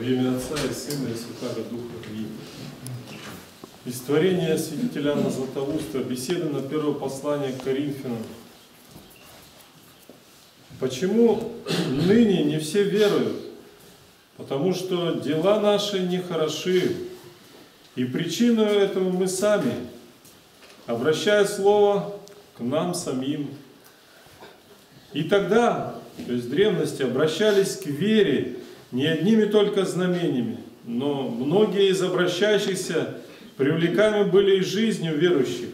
Во имя Отца и Сына и Святаго Духа Аминь. Из творения святителя Анна Златоуста, беседы на первое послание к Коринфянам. Почему ныне не все веруют? Потому что дела наши нехороши, и причину этому мы сами, обращая слово к нам самим. И тогда, то есть в древности, обращались к вере не одними только знамениями, но многие из обращающихся привлекаемы были и жизнью верующих.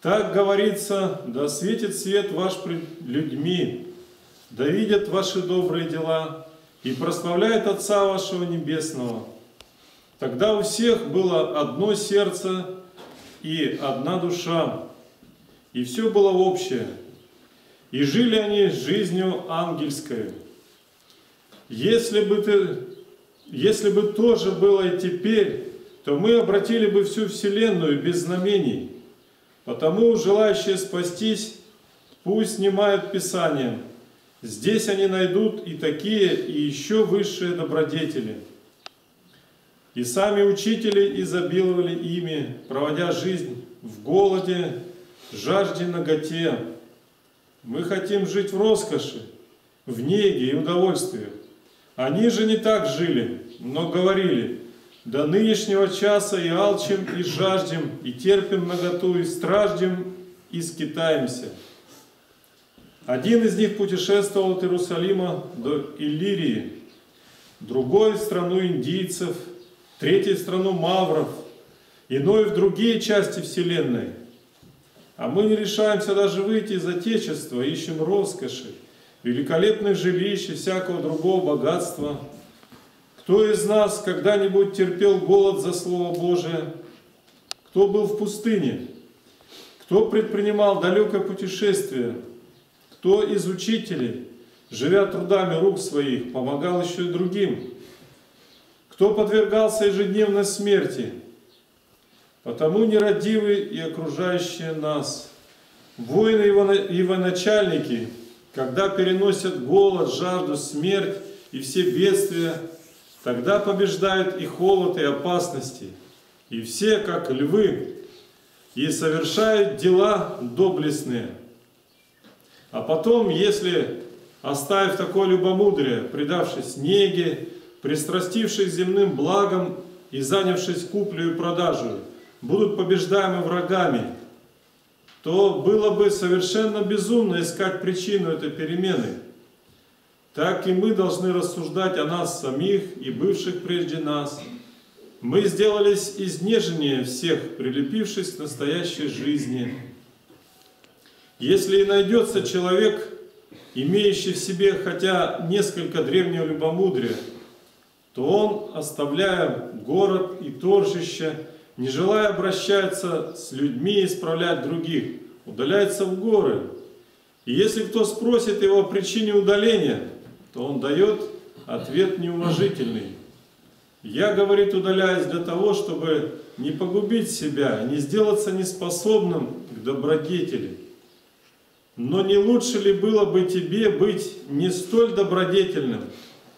Так говорится, да светит свет ваш пред людьми, да видят ваши добрые дела и прославляет Отца вашего Небесного. Тогда у всех было одно сердце и одна душа, и все было общее. И жили они жизнью ангельской. Если бы, ты, если бы тоже было и теперь, то мы обратили бы всю Вселенную без знамений. Потому желающие спастись, пусть снимают Писание. Здесь они найдут и такие, и еще высшие добродетели. И сами учители изобиловали ими, проводя жизнь в голоде, жажде, наготе. Мы хотим жить в роскоши, в неге и удовольствиях. Они же не так жили, но говорили, до нынешнего часа и алчим, и жаждем, и терпим наготу, и страждем, и скитаемся. Один из них путешествовал от Иерусалима до Иллирии, другой в страну индийцев, третий в страну мавров, иной в другие части Вселенной. А мы не решаемся даже выйти из Отечества, ищем роскоши, великолепных жилищ и всякого другого богатства. Кто из нас когда-нибудь терпел голод за Слово Божие? Кто был в пустыне? Кто предпринимал далекое путешествие? Кто из учителей, живя трудами рук своих, помогал еще и другим? Кто подвергался ежедневной смерти? Потому нерадивы и окружающие нас. Воины его начальники, когда переносят голод, жажду, смерть и все бедствия, тогда побеждают и холод, и опасности, и все, как львы, и совершают дела доблестные. А потом, если, оставив такое любомудрие, предавшись неге, пристрастившись земным благом и занявшись куплею и продажей, будут побеждаемы врагами, то было бы совершенно безумно искать причину этой перемены. Так и мы должны рассуждать о нас самих и бывших прежде нас. Мы сделались изнеженнее всех, прилепившись к настоящей жизни. Если и найдется человек, имеющий в себе хотя несколько древнего любомудрия, то он, оставляя город и торжище, не желая обращаться с людьми и исправлять других, удаляется в горы. И если кто спросит его о причине удаления, то он дает ответ неуважительный. Я, говорит, удаляюсь для того, чтобы не погубить себя, не сделаться неспособным к добродетели. Но не лучше ли было бы тебе быть не столь добродетельным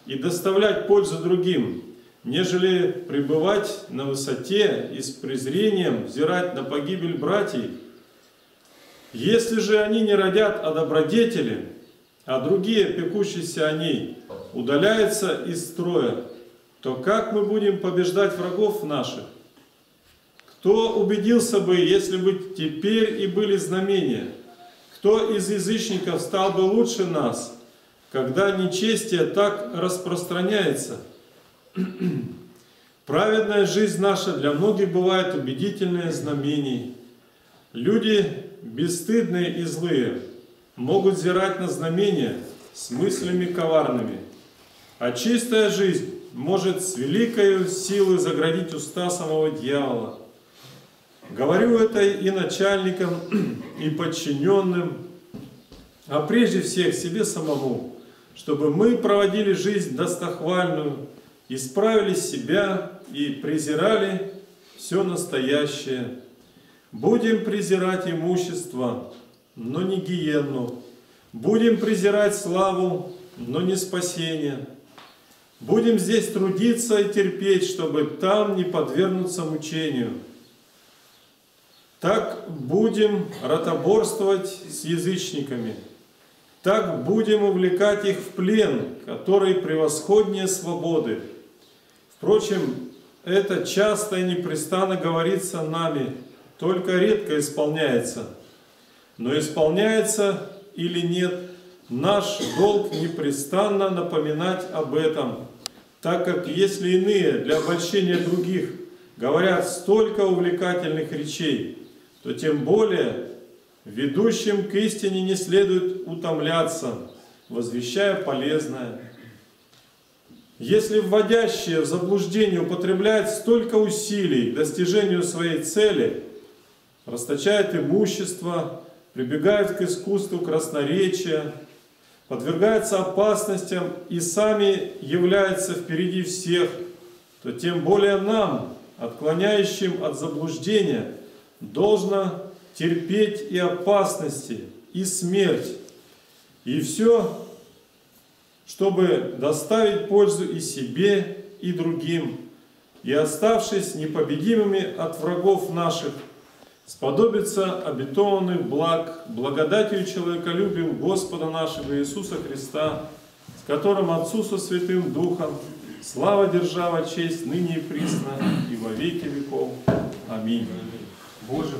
и доставлять пользу другим, нежели пребывать на высоте и с презрением взирать на погибель братьев. Если же они не родят о добродетели, а другие, пекущиеся о ней, удаляются из строя, то как мы будем побеждать врагов наших? Кто убедился бы, если бы теперь и были знамения? Кто из язычников стал бы лучше нас, когда нечестие так распространяется – Праведная жизнь наша для многих бывает убедительное знамение. Люди бесстыдные и злые могут зирать на знамения с мыслями коварными, а чистая жизнь может с великой силой заградить уста самого дьявола. Говорю это и начальникам, и подчиненным, а прежде всех себе самому, чтобы мы проводили жизнь достохвальную, исправили себя и презирали все настоящее. Будем презирать имущество, но не гиенну. Будем презирать славу, но не спасение. Будем здесь трудиться и терпеть, чтобы там не подвергнуться мучению. Так будем ротоборствовать с язычниками. Так будем увлекать их в плен, который превосходнее свободы. Впрочем, это часто и непрестанно говорится нами, только редко исполняется. Но исполняется или нет, наш долг непрестанно напоминать об этом, так как если иные для обольщения других говорят столько увлекательных речей, то тем более ведущим к истине не следует утомляться, возвещая полезное. Если вводящие в заблуждение употребляют столько усилий к достижению своей цели, расточают имущество, прибегают к искусству красноречия, подвергаются опасностям и сами являются впереди всех, то тем более нам, отклоняющим от заблуждения, должно терпеть и опасности, и смерть, и все, чтобы доставить пользу и себе, и другим, и оставшись непобедимыми от врагов наших, сподобиться обетованных благ, благодатью человеколюбием Господа нашего Иисуса Христа, с которым Отцу со Святым Духом слава, держава, честь, ныне и присно, и во веки веков. Аминь. Боже,